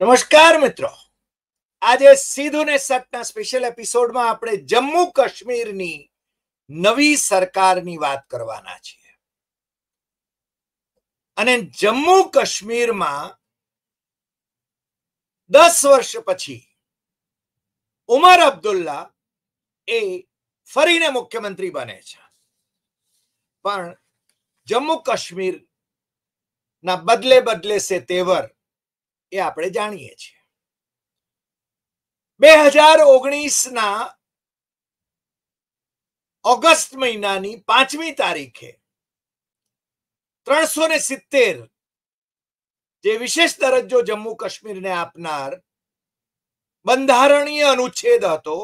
નમસ્કાર મિત્રો. આજે સીધું ને સતના સ્પેશિયલ એપિસોડમાં આપણે જમ્મુ કાશ્મીરની નવી સરકારની વાત કરવાના છીએ. અને જમ્મુ કાશ્મીરમાં દસ વર્ષ પછી ઉમર અબ્દુલ્લા એ ફરીને મુખ્યમંત્રી બને છે. પણ જમ્મુ કાશ્મીર ના બદલે બદલે સે તેવર એ આપણે જાણીએ છીએ. બે હજાર ઓગણીસના ઓગસ્ટ મહિનાની પાંચમી તારીખે ત્રણસો ને સિત્તેર જે વિશેષ દરજ્જો જમ્મુ કાશ્મીરને આપનાર બંધારણીય અનુચ્છેદ હતો,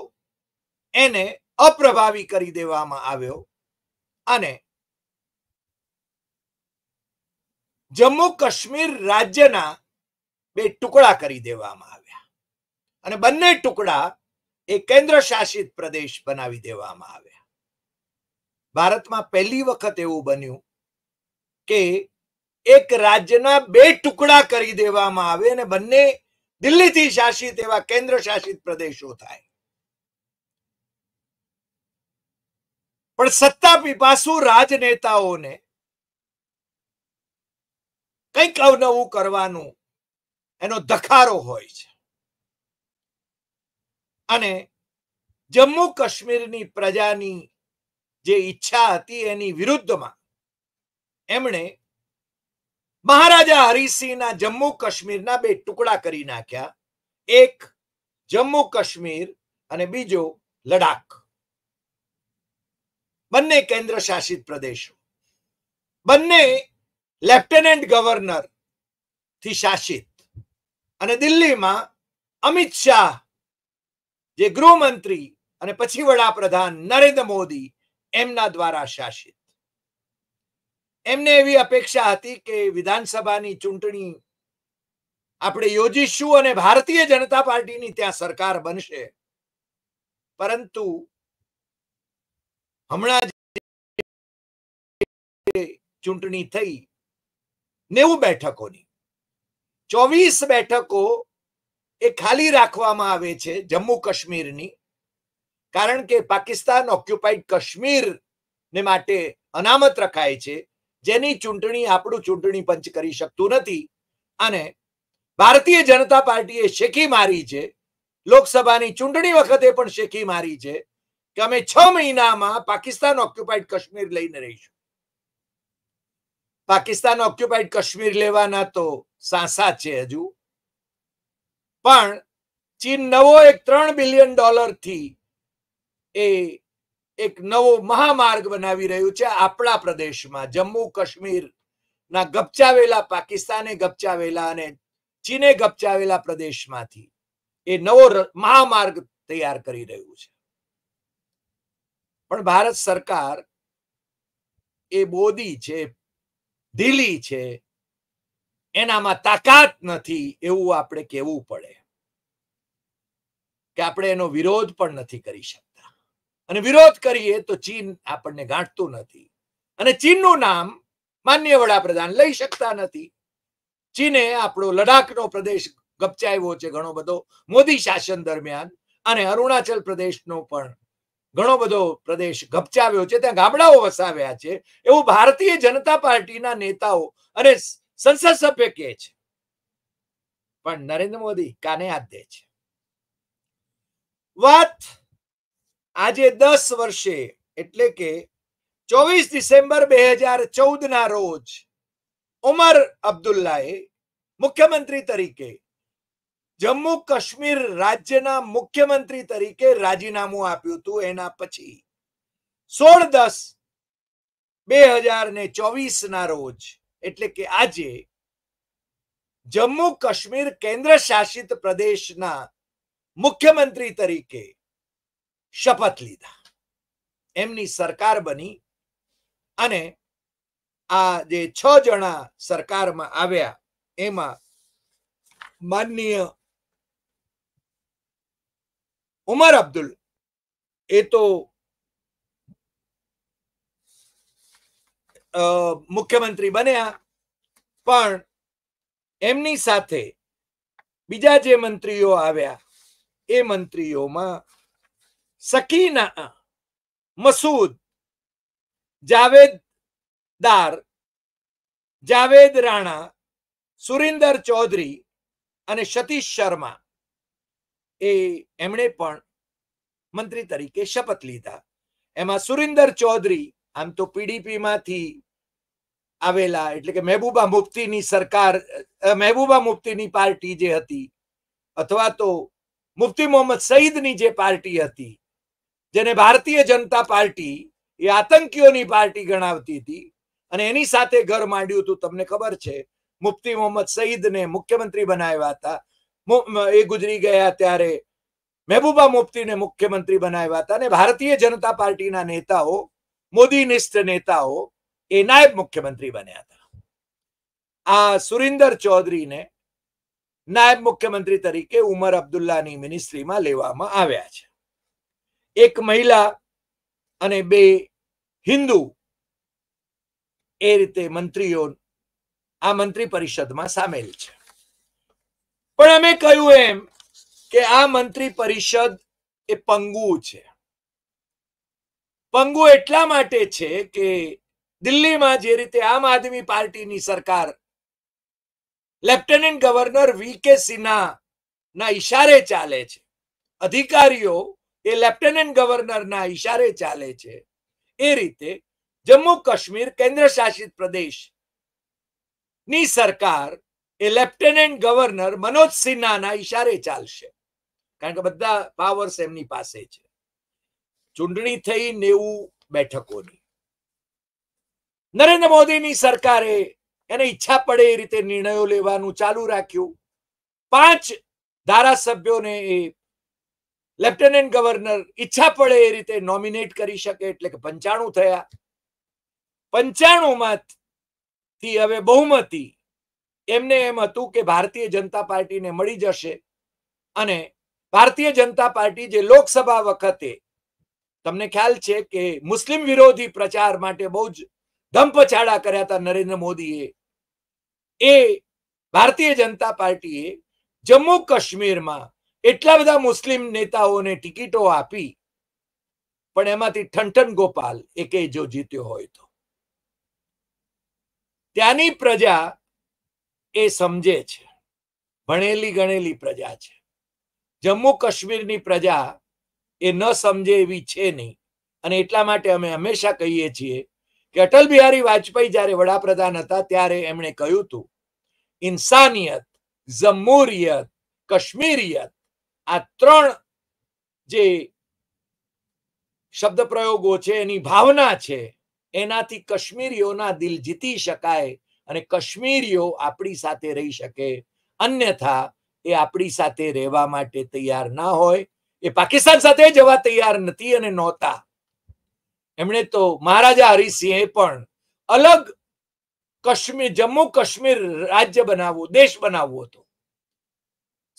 એને અપ્રભાવી કરી દેવામાં આવ્યો અને જમ્મુ કાશ્મીર રાજ્યના બે ટુકડા કરી દેવામાં આવ્યા. અને બંને ટુકડા એ કેન્દ્ર શાસિત પ્રદેશ બનાવી દેવામાં આવ્યા. ભારતમાં પહેલી વખત એવું બન્યું કે એક રાજ્યના બે ટુકડા કરી દેવામાં આવે અને બંને દિલ્હીથી શાસિત એવા કેન્દ્ર શાસિત પ્રદેશો થાય. પણ સત્તા પીપાસુ રાજનેતાઓને કંઈક અવનવું કરવાનું એનો ધખારો હોય છે. અને જમ્મુ કાશ્મીરની પ્રજાની જે ઈચ્છા હતી એની વિરુદ્ધમાં એમણે મહારાજા હરિસિંહના જમ્મુ કાશ્મીરના બે ટુકડા કરી નાખ્યા. એક જમ્મુ કાશ્મીર અને બીજો લડાખ. બંને કેન્દ્ર શાસિત પ્રદેશો. બંને લેફ્ટનન્ટ ગવર્નરથી શાસિત. અને દિલ્હીમાં અમિત શાહ, જે ગૃહમંત્રી અને પછી વડાપ્રધાન નરેન્દ્ર મોદી, એમના દ્વારા શાસિત. એમને એવી અપેક્ષા હતી કે વિધાનસભાની ચૂંટણી આપણે યોજીશું અને ભારતીય જનતા પાર્ટીની ત્યાં સરકાર બનશે. પરંતુ હમણાં ચૂંટણી થઈ, નેવું બેઠકોની ચોવીસ બેઠકો એ ખાલી રાખવામાં આવે છે જમ્મુ કાશ્મીરની. કારણ કે પાકિસ્તાન ઓક્યુપાઈડ કાશ્મીર ને માટે અનામત રખાય છે. જેની ચૂંટણી આપણું ચૂંટણી પંચ કરી શકતું નથી. અને ભારતીય જનતા પાર્ટીએ શેખી મારી છે. લોકસભાની ચૂંટણી વખતે પણ શેખી મારી છે કે અમે છ મહિનામાં પાકિસ્તાન ઓક્યુપાઈડ કાશ્મીર લઈને રહીશું. પાકિસ્તાન ઓક્યુપાઈડ કાશ્મીર લેવાના તો સાસા છે હજુ. પણ ચીન નવો એક ત્રણ બિલિયન ડોલરથી એ એક નવો મહામાર્ગ બનાવી રહ્યું છે આપણા પ્રદેશમાં. જમ્મુ કાશ્મીર ના ગપચાવેલા, પાકિસ્તાને ગપચાવેલા અને ચીને ગપચાવેલા પ્રદેશમાંથી એ નવો મહામાર્ગ તૈયાર કરી રહ્યું છે. પણ ભારત સરકાર એ બોદી છે ઢીલી છે એનામાં તાકાત નથી એવું આપણે કહેવું પડે. કે આપણે એનો વિરોધ પણ નથી કરી શકતા. અને વિરોધ કરીએ તો ચીન આપણને ગાંઠતું નથી. અને ચીનનું નામ માન્ય વડાપ્રધાન લઈ શકતા નથી. ચીને આપણો લડાખનો પ્રદેશ ગપચાવ્યો છે ઘણો બધો મોદી શાસન દરમિયાન અને અરુણાચલ પ્રદેશનો પણ ઘણો બધો પ્રદેશ ગપચાવ્યો છે. ત્યાં ગામડાઓ વસાવ્યા છે. એવું ભારતીય જનતા પાર્ટીના નેતાઓ અને સંસદ સભ્ય કહે છે. પણ નરેન્દ્ર મોદી કાને હાથ દે છે? વાત આજે દસ વર્ષે, એટલે કે ચોવીસ ડિસેમ્બર બે હજાર ચૌદ ના રોજ ઉમર અબ્દુલ્લાએ મુખ્યમંત્રી તરીકે, જમ્મુ કાશ્મીર રાજ્યના મુખ્યમંત્રી તરીકે રાજીનામું આપ્યું હતું. એના પછી સોળ દસ બે હજાર ને ચોવીસ ના રોજ એટલે કે આજે જમ્મુ કાશ્મીર કેન્દ્ર શાસિત પ્રદેશના મુખ્યમંત્રી તરીકે શપથ લીધા. એમની સરકાર બની અને આ જે છ જણા સરકારમાં આવ્યા, એમાં માનનીય ઉમર અબ્દુલ, એ તો મુખ્યમંત્રી બન્યા. પણ એમની સાથે બીજા જે મંત્રીઓ આવ્યા, એ મંત્રીઓમાં સકીના મસૂદ જાવેદ દાર જાવેદ રાણા સુરિન્દર ચૌધરી અને સતીશ શર્મા, એ એમણે પણ મંત્રી તરીકે શપથ લીધા. એમાં સુરિન્દર ચૌધરી આમ તો પીડીપીમાંથી આવેલા, એટલે કે મહેબૂબા મુફ્તીની સરકાર મહેબૂબા મુફ્તીની પાર્ટી જે હતી, અથવા તો મુફ્તી મોહમ્મદ સઈદની જે પાર્ટી હતી, જેને ભારતીય જનતા પાર્ટી એ આતંકીઓની પાર્ટી ગણાવતી હતી, અને એની સાથે ઘર માંડ્યું હતું, તમને ખબર છે, મુફ્તી મોહમ્મદ સઈદને મુખ્યમંત્રી બનાવ્યા હતા એ ગુજરી ગયા ત્યારે મહેબૂબા મુફ્તીને મુખ્યમંત્રી બનાવ્યા હતા, અને ભારતીય જનતા પાર્ટીના નેતાઓ મોદીનિષ્ઠ નેતાઓ એ નાયબ મુખ્યમંત્રી બન્યા હતા. આ સુરિન્દર ચૌધરીને નાયબ મુખ્યમંત્રી તરીકે ઉમર અબ્દુલ્લાની મિનિસ્ટ્રીમાં લેવામાં આવ્યા છે. એક મહિલા અને બે હિન્દુ એ રીતે મંત્રીઓ આ મંત્રી પરિષદમાં સામેલ છે. પણ અમે કહ્યું એમ કે આ મંત્રી પરિષદ એ પંગુ છે. પંગુ એટલા માટે છે કે દિલ્હીમાં જે રીતે આમ આદમી પાર્ટીની સરકાર લેફ્ટનન્ટ ગવર્નર વી કે સિન્હા ના ઈશારે ચાલે છે, અધિકારીઓ એ લેફ્ટનન્ટ ગવર્નરના ઈશારે ચાલે છે, એ રીતે જમ્મુ કાશ્મીર કેન્દ્ર શાસિત પ્રદેશની સરકાર એ લેફ્ટનન્ટ ગવર્નર મનોજ સિન્હાના ઈશારે ચાલશે. કારણ કે બધા પાવર્સ એમની પાસે છે. ચૂંટણી થઈ નેવું બેઠકોની. નરેન્દ્ર મોદીની સરકારે એને ઈચ્છા પડે એ રીતે નિર્ણયો લેવાનું ચાલુ રાખ્યું. પાંચ ધારાસભ્યોને એ લેફ્ટનન્ટ ગવર્નર ઈચ્છા પડે એ રીતે નોમિનેટ કરી શકે એટલે કે પંચાણું થયા. પંચાણું માંથી હવે બહુમતી. એમને એમ હતું કે ભારતીય જનતા પાર્ટીને મળી જશે. અને ભારતીય જનતા પાર્ટી જે લોકસભા વખતે તમને ખ્યાલ છે કે મુસ્લિમ વિરોધી પ્રચાર માટે બહુ જ ધમપછાડા કર્યા હતા નરેન્દ્ર મોદીએ. એ ભારતીય જનતા પાર્ટીએ જમ્મુ કાશ્મીરમાં એટલા બધા મુસ્લિમ નેતાઓને ટિકિટો આપી, પણ એમાંથી ઠંઠન ગોપાલ એકે જો જીત્યો હોય તો. ત્યાંની પ્રજા એ સમજે છે. ભણેલી ગણેલી પ્રજા છે. જમ્મુ કાશ્મીરની પ્રજા એ ન સમજે એવી છે નહીં. અને એટલા માટે અમે હંમેશા કહીએ છીએ કે અટલ બિહારી વાજપેયી જ્યારે વડાપ્રધાન હતા ત્યારે એમણે કહ્યું હતું, ઇન્સાનિયત, જમ્મુરિયત, કશ્મીરિયત આ ત્રણ જે શબ્દ પ્રયોગો છે, એની ભાવના છે, એનાથી કશ્મીરીઓના દિલ જીતી શકાય અને કશ્મીરીઓ આપણી સાથે રહી શકે. અન્યથા એ આપણી સાથે રહેવા માટે તૈયાર ના હોય એ પાકિસ્તાન સાથે જવા તૈયાર નથી અને નહોતા. એમણે તો મહારાજા હરિસિંહે પણ અલગ કાશ્મીર, જમ્મુ કાશ્મીર રાજ્ય બનાવવું, દેશ બનાવવો હતો.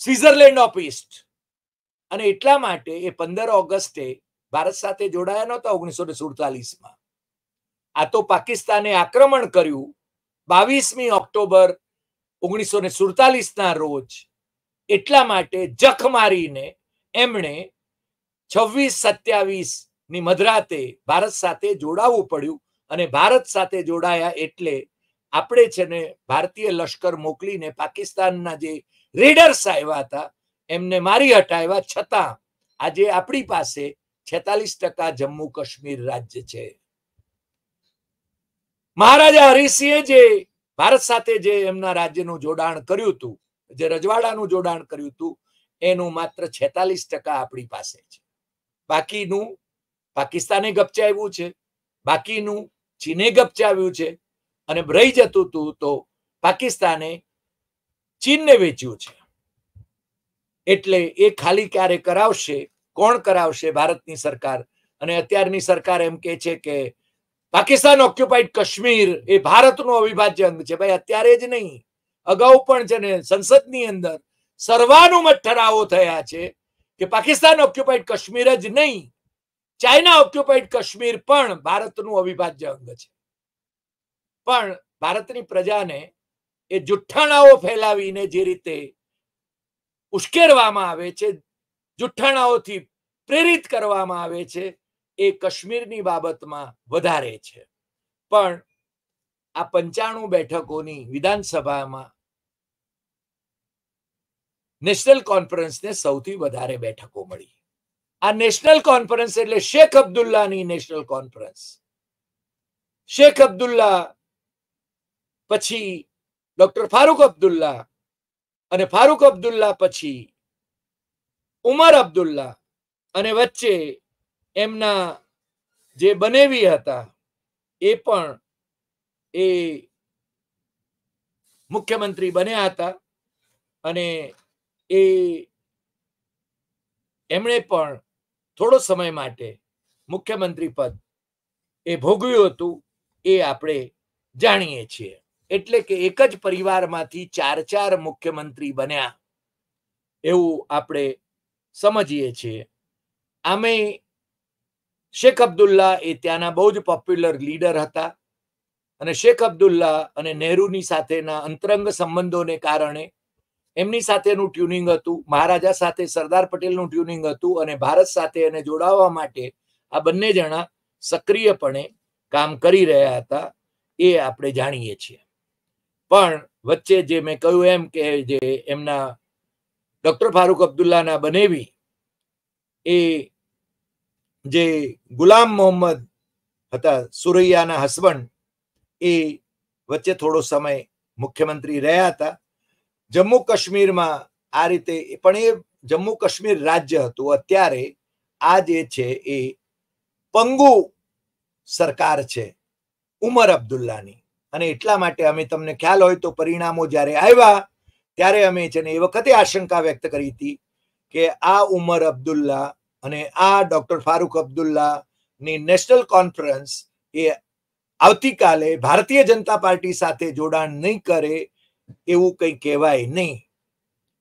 સ્વિટરલેન્ડ ઓફ ઈસ્ટ અને એટલા માટે એ પંદર ઓગસ્ટે ભારત સાથે જોડાયા નહોતા ઓગણીસો ને સુડતાલીસમાં. આ તો પાકિસ્તાને આક્રમણ કર્યું બાવીસમી ઓક્ટોબર ઓગણીસો ને સુડતાલીસના રોજ. એટલા માટે જખ મારીને એમણે છવ્વીસ સત્યાવીસની મધરાતે ભારત સાથે જોડાવું પડ્યું અને ભારત સાથે જોડાયા એટલે આપણે છે ને ભારતીય લશ્કર મોકલીને પાકિસ્તાનના જે રેડર્સ આવ્યા હતા, એમને મારી હટાવ્યા છતાં આજે આપણી પાસે છેતાલીસ ટકા જમ્મુ કાશ્મીર રાજ્ય છે. મહારાજા હરિસિંહે જે ભારત સાથે જે એમના રાજ્યનું જોડાણ કર્યું હતું, જે રજવાડાનું જોડાણ કર્યું હતું એનું માત્ર છેતાલીસ ટકા આપણી પાસે છે. બાકીનું પાકિસ્તાને ગપચાવ્યું છે, બાકીનું ચીને ગપચાવ્યું છે અને રહી જતું હતું તો પાકિસ્તાને ચીનને વેચ્યું છે. એટલે એ ખાલી ક્યારે કરાવશે, કોણ કરાવશે ભારતની સરકાર? અને અત્યારની સરકાર એમ કે છે કે પાકિસ્તાન ઓક્યુપાઈડ કાશ્મીર એ ભારતનો અવિભાજ્ય અંગ છે. ભાઈ, અત્યારે જ નહીં. અગાઉ પણ છે ને સંસદની અંદર સર્વાનુમત ઠરાવો થયા છે કે પાકિસ્તાન ઓક્યુપાઈડ કાશ્મીર જ નહીં, ચાઇના ઓક્યુપાઈડ કાશ્મીર પણ ભારતનું અવિભાજ્ય અંગ છે. પણ ભારતની પ્રજાને એ જુઠ્ઠાણાઓ ફેલાવીને જે રીતે ઉશ્કેરવામાં આવે છે, જુઠ્ઠાણાઓથી પ્રેરિત કરવામાં આવે છે, એ કાશ્મીરની બાબતમાં વધારે છે. પણ આ પંચાણું બેઠકોની વિધાનસભામાં નેશનલ કોન્ફરન્સને સૌથી વધારે બેઠકો મળી. આ નેશનલ કોન્ફરન્સ એટલે શેખ અબ્દુલ્લાની નેશનલ કોન્ફરન્સ. શેખ અબ્દુલ્લા, પછી ડોક્ટર ફારૂક અબ્દુલ્લા અને ફારૂક અબ્દુલ્લા પછી ઉમર અબ્દુલ્લા અને વચ્ચે એમના જે બનેવી હતા એ પણ એ મુખ્યમંત્રી બન્યા હતા અને એ એમણે પણ થોડો સમય માટે મુખ્યમંત્રી પદ એ ભોગવ્યું હતું એ આપણે જાણીએ છીએ. એટલે કે એક જ પરિવારમાંથી ચાર ચાર મુખ્યમંત્રી બન્યા એવું આપણે સમજીએ છીએ. આમે શેખ અબ્દુલ્લા એ ત્યાંના બહુ જ પોપ્યુલર લીડર હતા અને શેખ અબ્દુલ્લા અને નહેરુની સાથેના અંતરંગ સંબંધોને કારણે એમની સાથેનું ટ્યુનિંગ હતું, મહારાજા સાથે સરદાર પટેલનું ટ્યુનિંગ હતું અને ભારત સાથે એને જોડાવા માટે આ બંને જણા સક્રિયપણે કામ કરી રહ્યા હતા, એ આપણે જાણીએ છીએ. પણ વચ્ચે જે મેં કહ્યું એમ કે જે એમના ડોક્ટર ફારૂક અબ્દુલ્લાના બનેવી, એ જે ગુલામ મોહમ્મદ હતા, સુરૈયાના હસબન્ડ, એ વચ્ચે થોડો સમય મુખ્યમંત્રી રહ્યા હતા. જમ્મુ કાશ્મીરમાં આ રીતે, પણ એ જમ્મુ કાશ્મીર રાજ્ય હતું. અત્યારે આ જે છે એ પંગુ સરકાર છે, ઉમર અબ્દુલ્લાની. અને એટલા માટે અમે તમને ખ્યાલ હોય તો પરિણામો જ્યારે આવ્યા, ત્યારે અમે છે ને એ વખતે આશંકા વ્યક્ત કરી હતી કે આ ઉમર અબ્દુલ્લા અને આ ડોક્ટર ફારૂક અબ્દુલ્લા ની નેશનલ કોન્ફરન્સ એ આવતીકાલે ભારતીય જનતા પાર્ટી સાથે જોડાણ નહીં કરે એવું કંઈ કહેવાય નહીં.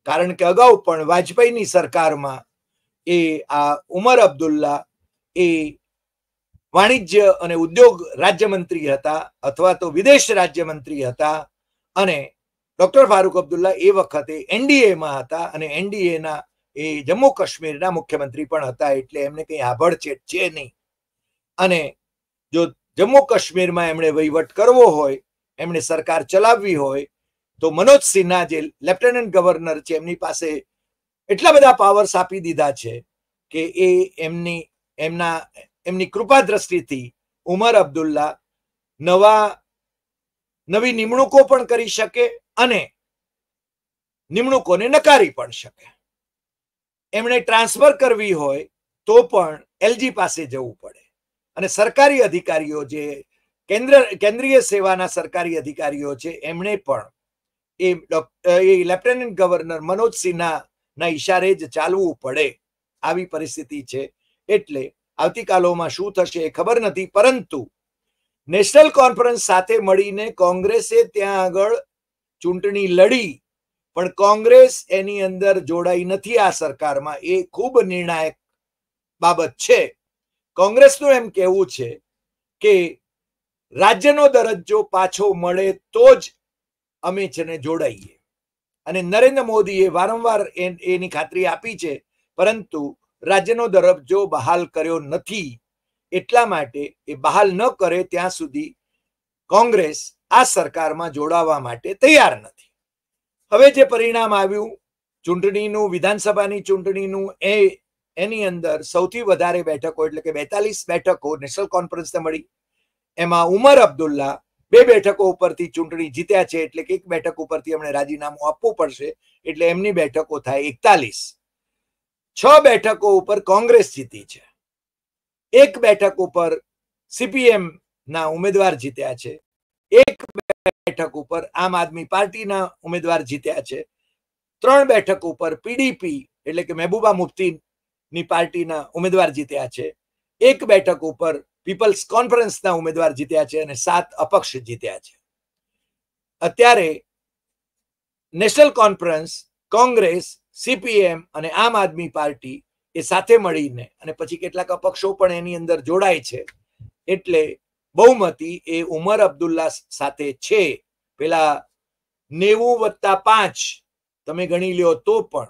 કારણ કે અગાઉ પણ વાજપેયીની સરકારમાં એ આ ઉમર અબ્દુલ્લા એ વાણિજ્ય અને ઉદ્યોગ રાજ્યમંત્રી હતા અથવા તો વિદેશ રાજ્યમંત્રી હતા અને ડોક્ટર ફારૂક અબ્દુલ્લા એ વખતે એનડીએમાં હતા અને એનડીએના એ જમ્મુ કાશ્મીરના મુખ્યમંત્રી પણ હતા એટલે એમને કંઈ આભડછેટ છે નહીં. અને જો જમ્મુ કાશ્મીરમાં એમણે વહીવટ કરવો હોય, એમણે સરકાર ચલાવવી હોય તો મનોજ સિન્હા જે લેફ્ટનન્ટ ગવર્નર છે, એમની પાસે એટલા બધા પાવર્સ આપી દીધા છે કે એ એમની, એમના, એમની કૃપા દ્રષ્ટિથી ઉમર અબ્દુલ્લા નવા, નવી નિમણૂકો પણ કરી શકે અને નિમણૂકોને નકારી પણ શકે. એમણે ટ્રાન્સફર કરવી હોય તો પણ એલજી પાસે જવું પડે. અને સરકારી અધિકારીઓ જે કેન્દ્ર, કેન્દ્રીય સેવાના સરકારી અધિકારીઓ છે, એમણે પણ એ લેફ્ટનન્ટ ગવર્નર મનોજ સિન્હા ના ઈશારે જ ચાલવું પડે આવી પરિસ્થિતિ છે. એટલે આવતીકાલોમાં શું થશે એ ખબર નથી, પરંતુ નેશનલ કોન્ફરન્સ સાથે મળીને કોંગ્રેસે ત્યાં આગળ ચૂંટણી લડી, પણ કોંગ્રેસ એની અંદર જોડાઈ નથી આ સરકારમાં. એ ખૂબ નિર્ણાયક બાબત છે. કોંગ્રેસનું એમ કહેવું છે કે રાજ્યનો દરજ્જો પાછો મળે તો જ અમે છે જોડાઈએ. અને નરેન્દ્ર મોદીએ વારંવાર એની ખાતરી આપી છે, પરંતુ રાજ્યનો દરજ્જો બહાલ કર્યો નથી, એટલા માટે એ બહાલ ન કરે ત્યાં સુધી કોંગ્રેસ આ સરકારમાં જોડાવા માટે તૈયાર નથી. હવે જે પરિણામ આવ્યું, ચૂંટણીનું, વિધાનસભાની ચૂંટણીનું, એ, એની અંદર સૌથી વધારે બેઠકો એટલે કે બેતાલીસ બેઠકો નેશનલ કોન્ફરન્સને મળી. એમાં ઉમર અબ્દુલ્લા બે બેઠકો ઉપરથી ચૂંટણી જીત્યા છે એટલે કે એક બેઠક ઉપરથી એમણે રાજીનામું આપવું પડશે એટલે એમની બેઠકો થાય એકતાલીસ. છ બેઠકો ઉપર કોંગ્રેસ જીતી છે. એક બેઠક ઉપર સીપીએમ ના ઉમેદવાર જીત્યા છે. એક બેઠક ઉપર આમ આદમી પાર્ટીના ઉમેદવાર જીત્યા છે. ત્રણ બેઠક ઉપર પીડીપી એટલે કે મહેબૂબા મુફ્તી ની પાર્ટીના ઉમેદવાર જીત્યા છે. એક બેઠક ઉપર પીપલ્સ કોન્ફરન્સના ઉમેદવાર જીત્યા છે અને સાત અપક્ષ જીત્યા છે. અત્યારે નેશનલ કોન્ફરન્સ કોંગ્રેસ સીપીએમ અને આમ આદમી પાર્ટી એ સાથે મળીને અને પછી કેટલાક અપક્ષો પણ એની અંદર જોડાય છે એટલે બહુમતી એ ઉમર અબ્દુલ્લા સાથે છે. પેલા નેવું વત્તા પાંચ તમે ગણી લ્યો તો પણ,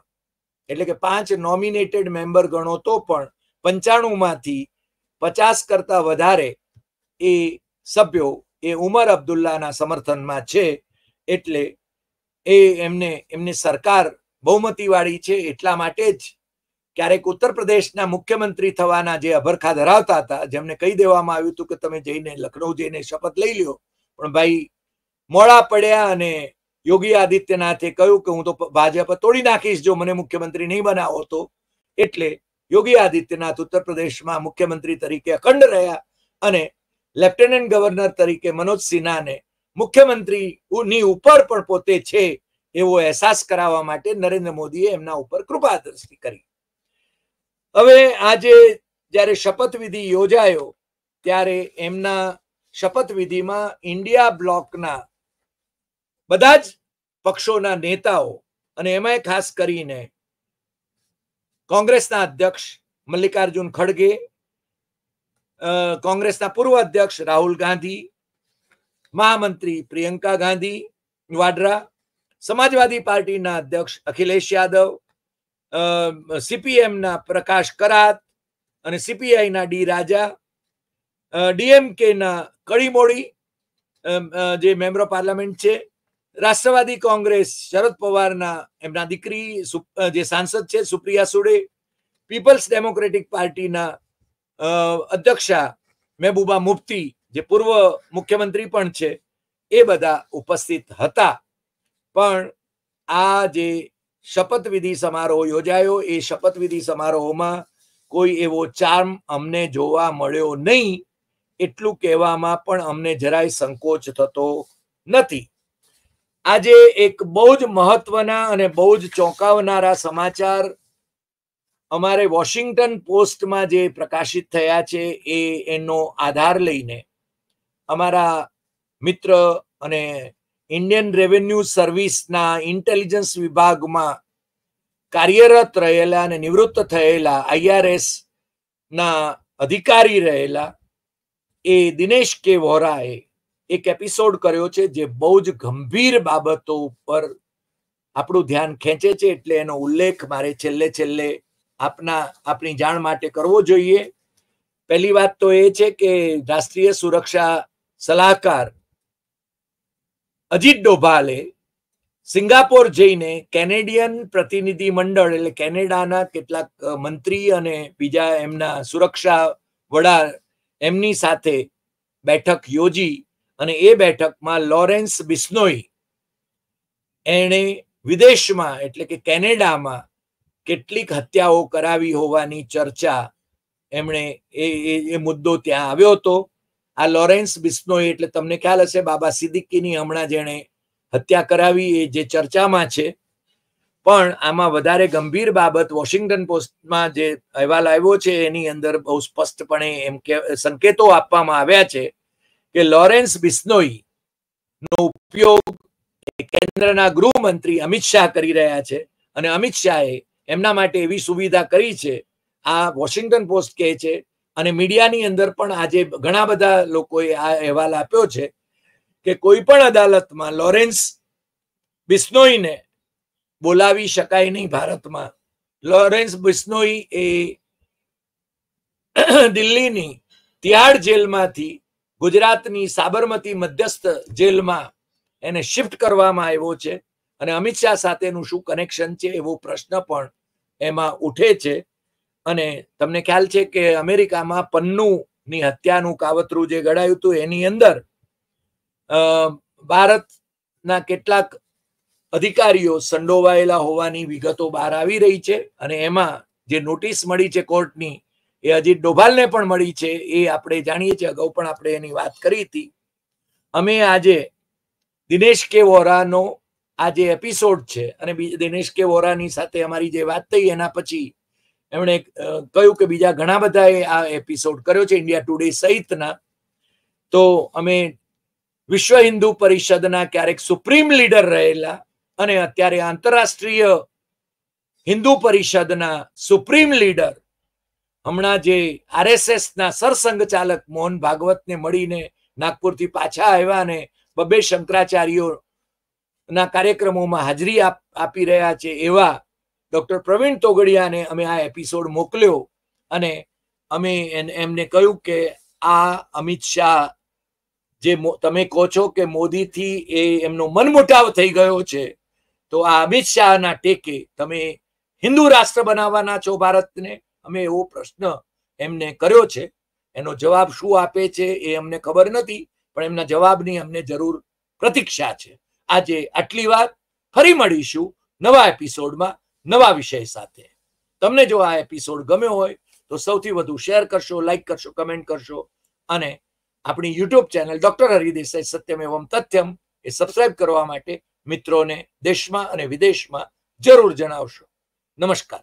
એટલે કે પાંચ નોમિનેટેડ મેમ્બર ગણો તો પણ પંચાણું માંથી પચાસ કરતા વધારે એ સભ્યો એ ઉમર અબ્દુલ્લાના સમર્થનમાં છે એટલે એ એમને, એમની સરકાર બહુમતીવાળી છે એટલા માટે જ ક્યારેક ઉત્તર પ્રદેશના મુખ્યમંત્રી થવાના જે અભરખા ધરાવતા હતા, જેમને કહી દેવામાં આવ્યું હતું કે તમે જઈને લખનૌ જઈને શપથ લઈ લ્યો, પણ ભાઈ મોડા પડ્યા અને યોગી આદિત્યનાથે કહ્યું કે હું તો ભાજપ તોડી નાખીશ જો મને મુખ્યમંત્રી નહીં બનાવો તો, એટલે યોગી આદિત્યનાથ ઉત્તર પ્રદેશમાં મુખ્યમંત્રી તરીકે અખંડ રહ્યા અને લેફ્ટનન્ટ ગવર્નર તરીકે મનોજ સિન્હાને મુખ્યમંત્રી ની ઉપર પણ પોતે છે એવો અહેસાસ કરાવવા માટે નરેન્દ્ર મોદીએ એમના ઉપર કૃપા દ્રષ્ટિ કરી. હવે આજે જ્યારે શપથવિધિ યોજાયો, ત્યારે એમના શપથવિધિમાં ઇન્ડિયા બ્લોકના બધા જ પક્ષોના નેતાઓ અને એમાંય ખાસ કરીને કોંગ્રેસના અધ્યક્ષ મલ્લિકાર્જુન ખડગે કોંગ્રેસના પૂર્વ અધ્યક્ષ રાહુલ ગાંધી, મહામંત્રી પ્રિયંકા ગાંધી વાડ્રા, સમાજવાદી પાર્ટીના અધ્યક્ષ અખિલેશ યાદવ સીપીએમના પ્રકાશ કરાત અને સીપીઆઈના ડી રાજા ડીએમકેના કડીમોડી જે મેમ્બર પાર્લામેન્ટ છે રાષ્ટ્રવાદી કોંગ્રેસ, શરદ પવારના, એમના દીકરી જે સાંસદ છે, સુપ્રિયા સુડે, પીપલ્સ ડેમોક્રેટિક પાર્ટીના અધ્યક્ષા મહેબૂબા મુફ્તી, જે પૂર્વ મુખ્યમંત્રી પણ છે, એ બધા ઉપસ્થિત હતા. પણ આ જે શપથવિધિ સમારોહ યોજાયો, એ શપથવિધિ સમારોહમાં કોઈ એવો ચાર્મ અમને જોવા મળ્યો નહીં, એટલું કહેવામાં પણ અમને જરાય સંકોચ થતો નથી. આજે એક બહુ જ મહત્વના અને બહુ જ ચોંકાવનારા સમાચાર અમારે વોશિંગ્ટન પોસ્ટમાં જે પ્રકાશિત થયા છે એ એનો આધાર લઈને અમારા મિત્ર અને ઇન્ડિયન રેવન્યુ સર્વિસના ઇન્ટેલિજન્સ વિભાગમાં કાર્યરત રહેલા અને નિવૃત્ત થયેલા આઈઆરએસ ના અધિકારી રહેલા એ દિનેશ કે વોરાએ એક એપિસોડ કર્યો છે જે બહુ જ ગંભીર બાબતો ઉપર આપણું ધ્યાન ખેંચે છે એટલે એનો ઉલ્લેખ મારે છેલ્લે છેલ્લે આપના આપણી જાણ માટે કરવો જોઈએ. પહેલી વાત તો એ છે કે રાષ્ટ્રીય સુરક્ષા સલાહકાર અજીત ડોભાલે સિંગાપોર જઈને કેનેડિયન પ્રતિનિધિ મંડળ એટલે કેનેડાના કેટલાક મંત્રી અને બીજા એમના સુરક્ષા વડા એમની સાથે બેઠક યોજી અને એ બેઠકમાં લોરેન્સ બિસ્નોઈ એણે વિદેશમાં એટલે કે કેનેડામાં કેટલીક હત્યાઓ કરાવી હોવાની ચર્ચા એમણે એ એ મુદ્દો ત્યાં આવ્યો હતો. આ લોરેન્સ બિસ્નોઈ એટલે તમને ખ્યાલ હશે, બાબા સિદ્દીકીની હમણાં જેણે હત્યા કરાવી એ જે ચર્ચામાં છે. પણ આમાં વધારે ગંભીર બાબત વોશિંગ્ટન પોસ્ટમાં જે અહેવાલ આવ્યો છે, એની અંદર બહુ સ્પષ્ટપણે એમ કે, સંકેતો આપવામાં આવ્યા છે. કે લોરેન્સ બિસ્નોઈ નો ઉપયોગ કેન્દ્રના ગૃહમંત્રી અમિત શાહ કરી રહ્યા છે. અને અમિત શાહે એમના માટે એવી સુવિધા કરી છે. આ વોશિંગ્ટન પોસ્ટ કહે છે અને મીડિયાની અંદર પણ આજે ઘણા બધા લોકોએ આ અહેવાલ આપ્યો છે કે કોઈ પણ અદાલતમાં લોરેન્સ બિસ્નોઈને બોલાવી શકાય નહીં ભારતમાં. લોરેન્સ બિસ્નોઈ એ દિલ્હીની તિહાડ જેલમાંથી ગુજરાતની સાબરમતી મધ્યસ્થ જેલમાં એને શિફ્ટ કરવામાં આવ્યો છે અને અમિત શાહ સાથેનું શું કનેક્શન છે એવો પ્રશ્ન પણ એમાં ઉઠે છે. અને તમને ખ્યાલ છે કે અમેરિકામાં પન્નુની હત્યાનું કાવતરું જે ઘડાયું હતું એની અંદર ભારતના કેટલાક અધિકારીઓ સંડોવાયેલા હોવાની વિગતો બહાર આવી રહી છે અને એમાં જે નોટિસ મળી છે કોર્ટની એ અજીત ડોભાલને પણ મળી છે, એ આપણે જાણીએ છીએ, અગાઉ પણ આપણે એની વાત કરી હતી. અમે આજે દિનેશ કે વોરાનો આ જે એપિસોડ છે અને દિનેશ કે વોરાની સાથે અમારી જે વાત થઈ, એના પછી એમણે કહ્યું કે બીજા ઘણા બધાએ આ એપિસોડ કર્યો છે ઇન્ડિયા ટુડે સહિતના. તો અમે વિશ્વ હિન્દુ પરિષદના ક્યારેક સુપ્રીમ લીડર રહેલા અને અત્યારે આંતરરાષ્ટ્રીય હિન્દુ પરિષદના સુપ્રીમ લીડર હમણાં જે આરએસએસ ના સરસંઘ ચાલક મોહન ભાગવતને મળીને નાગપુરથી પાછા આવ્યા ને બબે શંકરાચાર્યો ના કાર્યક્રમોમાં હાજરી આપી રહ્યા છે એવા ડોક્ટર પ્રવીણ તોગડિયાને અમે આ એપિસોડ મોકલ્યો અને અમે એમને કહ્યું કે આ અમિત શાહ જે તમે કહો છો કે મોદીથી એ એમનો મનમોટાવ થઈ ગયો છે, તો આ અમિત શાહના ટેકે તમે હિન્દુ રાષ્ટ્ર બનાવવાના છો ભારતને? અમે એવો પ્રશ્ન એમને કર્યો છે. એનો જવાબ શું આપે છે એ અમને ખબર નથી, પણ એમના જવાબની અમને જરૂર પ્રતીક્ષા છે. આજે આટલી વાત ફરી મળીશું નવા એપિસોડમાં નવા વિષય સાથે. તમને જો આ એપિસોડ ગમ્યો હોય, તો સૌથી વધુ શેર કરશો, લાઈક કરશો, કમેન્ટ કરશો અને આપણી યુટ્યુબ ચેનલ ડોક્ટર હરિદેસાઈ સત્યમ એવમ તથ્યમ એ સબસ્ક્રાઇબ કરવા માટે મિત્રોને દેશમાં અને વિદેશમાં જરૂર જણાવશો. નમસ્કાર.